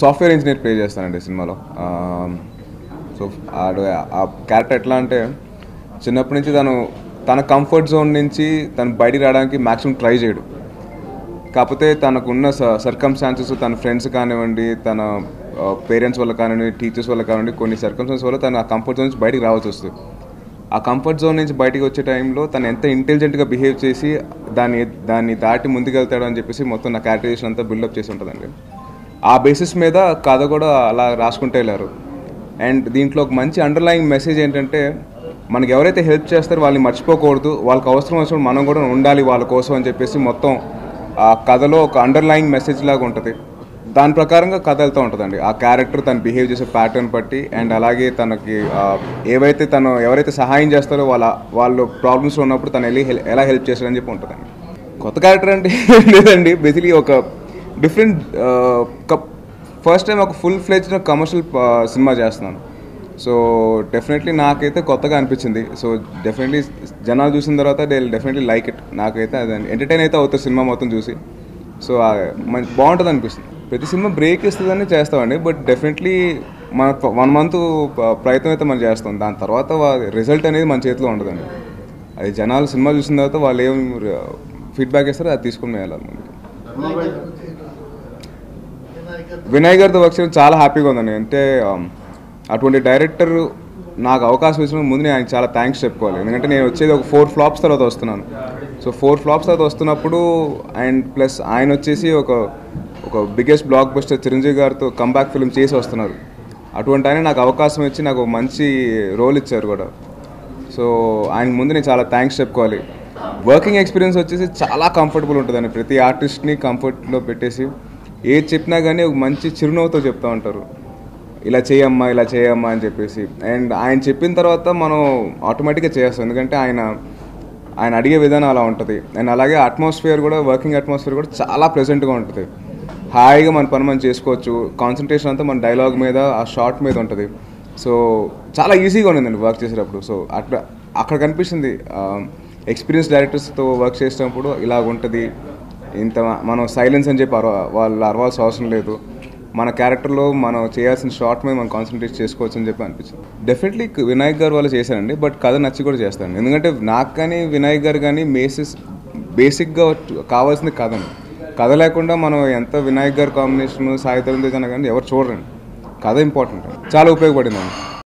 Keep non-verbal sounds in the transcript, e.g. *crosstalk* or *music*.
Software engineer play చేస్తానండి సినిమాలో. So ఆడు ఆ క్యారెక్టర్ ఎట్లా అంటే చిన్నప్పటి నుంచి తను తన కంఫర్ట్ జోన్ నుంచి తను బయటికి రావడానికి మ్యాక్సిమం ట్రై చేయడు. కాకపోతే తనకున్న సర్కమ్స్టాన్సెస్ తన ఫ్రెండ్స్ కానివ్వండి తన పేరెంట్స్ వల్ల కానివ్వండి టీచర్స్ వల్ల కానివ్వండి కొన్ని సర్కమ్స్టాన్సెస్ వల్ల తను ఆ కంఫర్ట్ జోన్ నుంచి బయటికి రావాల్సి వస్తుంది. ఆ కంఫర్ట్ జోన్ నుంచి బయటికి వచ్చే టైంలో తను ఎంత ఇంటెలిజెంట్గా బిహేవ్ చేసి దాన్ని దాన్ని దాటి ముందుకెళ్తాడు అని చెప్పేసి మొత్తం నా క్యారెక్టరైజేషన్ అంతా బిల్డప్ చేసి ఉంటుందండి. ఆ బేసిస్ మీద కథ కూడా అలా రాసుకుంటూ వెళ్ళారు. అండ్ దీంట్లో ఒక మంచి అండర్లయింగ్ మెసేజ్ ఏంటంటే మనకి ఎవరైతే హెల్ప్ చేస్తారో వాళ్ళని మర్చిపోకూడదు. వాళ్ళకి అవసరం వచ్చినప్పుడు మనం కూడా ఉండాలి వాళ్ళ కోసం అని చెప్పేసి మొత్తం ఆ కథలో ఒక అండర్లయింగ్ మెసేజ్ లాగా ఉంటుంది. దాని ప్రకారంగా కథ వెళ్తూ ఉంటుందండి. ఆ క్యారెక్టర్ తను బిహేవ్ చేసే ప్యాటర్న్ బట్టి అండ్ అలాగే తనకి ఏవైతే తను ఎవరైతే సహాయం చేస్తారో వాళ్ళ వాళ్ళు ప్రాబ్లమ్స్ ఉన్నప్పుడు తను వెళ్ళి ఎలా హెల్ప్ చేస్తారని చెప్పి ఉంటుందండి. కొత్త క్యారెక్టర్ అంటే *laughs* లేదండి. బేసిక్లీ ఒక డిఫరెంట్ ఫస్ట్ టైం ఒక ఫుల్ ఫ్లెజ్డ్ కమర్షియల్ సినిమా చేస్తున్నాను. సో డెఫినెట్లీ నాకైతే కొత్తగా అనిపించింది. సో డెఫినెట్లీ జనాలు చూసిన తర్వాత దే డెఫినెట్లీ లైక్ ఇట్ నాకైతే అది ఎంటర్టైన్ అయితే అవుతుంది సినిమా మొత్తం చూసి. సో మంచి బాగుంటుంది అనిపిస్తుంది. ప్రతి సినిమా బ్రేక్ ఇస్తుందని చేస్తామండి. బట్ డెఫినెట్లీ మన వన్ మంత్ ప్రయత్నం అయితే మనం చేస్తాం. దాని తర్వాత రిజల్ట్ అనేది మన చేతిలో ఉండదండి. అది జనాలు సినిమా చూసిన తర్వాత వాళ్ళు ఏం ఫీడ్బ్యాక్ ఇస్తారో అది తీసుకుని వెళ్ళాలి మనకి. వినయ్ గారితో వర్క్ చేయడం చాలా హ్యాపీగా ఉందండి. అంటే um, అటువంటి డైరెక్టర్ నాకు అవకాశం ఇచ్చిన ముందు నేను ఆయనకి చాలా థ్యాంక్స్ చెప్పుకోవాలి. ఎందుకంటే నేను వచ్చేది ఒక ఫోర్ ఫ్లాప్స్ తర్వాత వస్తున్నాను. సో ఫోర్ ఫ్లాప్స్ తర్వాత వస్తున్నప్పుడు అండ్ ప్లస్ ఆయన వచ్చేసి ఒక ఒక బిగ్గెస్ట్ బ్లాక్ బస్టర్ చిరంజీవి గారితో కంబ్యాక్ ఫిల్మ్ చేసి వస్తున్నారు. అటువంటి ఆయన నాకు అవకాశం ఇచ్చి నాకు మంచి రోల్ ఇచ్చారు కూడా. సో ఆయనకు ముందు నేను చాలా థ్యాంక్స్ చెప్పుకోవాలి. వర్కింగ్ ఎక్స్పీరియన్స్ వచ్చేసి చాలా కంఫర్టబుల్ ఉంటుందండి. ప్రతి ఆర్టిస్ట్ని కంఫర్ట్లో పెట్టేసి ఏది చెప్పినా కానీ ఒక మంచి చిరునవ్వుతో చెప్తూ ఉంటారు. ఇలా చేయమ్మా ఇలా చేయమ్మా అని చెప్పేసి. అండ్ ఆయన చెప్పిన తర్వాత మనం ఆటోమేటిక్గా చేస్తాం. ఎందుకంటే ఆయన ఆయన అడిగే విధానం అలా ఉంటుంది. అండ్ అలాగే అట్మాస్ఫియర్ కూడా వర్కింగ్ అట్మాస్ఫియర్ కూడా చాలా ప్లెజెంట్గా ఉంటుంది. హాయిగా మన పని మనం చేసుకోవచ్చు. కాన్సన్ట్రేషన్ అంతా మన డైలాగ్ మీద ఆ షార్ట్ మీద ఉంటుంది. సో చాలా ఈజీగా ఉండిందండి వర్క్ చేసేటప్పుడు. సో అట్లా అక్కడ కనిపిస్తుంది ఎక్స్పీరియన్స్ డైరెక్టర్స్తో వర్క్ చేసేటప్పుడు ఇలాగ ఉంటుంది ఇంత మనం సైలెన్స్ అని చెప్పి వాళ్ళు అరవాల్సిన అవసరం లేదు. మన క్యారెక్టర్లో మనం చేయాల్సిన షార్ట్ మీద మనం కాన్సన్ట్రేట్ చేసుకోవచ్చు అని చెప్పి అనిపించింది డెఫినెట్లీ వినాయక్ గారు వాళ్ళు చేశారండి బట్ కథ నచ్చి కూడా చేస్తాను ఎందుకంటే నాకు కానీ వినాయక్ గారు కానీ మేసెస్ బేసిక్గా కావాల్సింది కథను కథ లేకుండా మనం ఎంత వినాయక్ గారు కాంబినేషన్ సాయి తరుణ్ తేజ్ కానీ ఎవరు చూడరండి. కథ ఇంపార్టెంట్ చాలా ఉపయోగపడిందండి.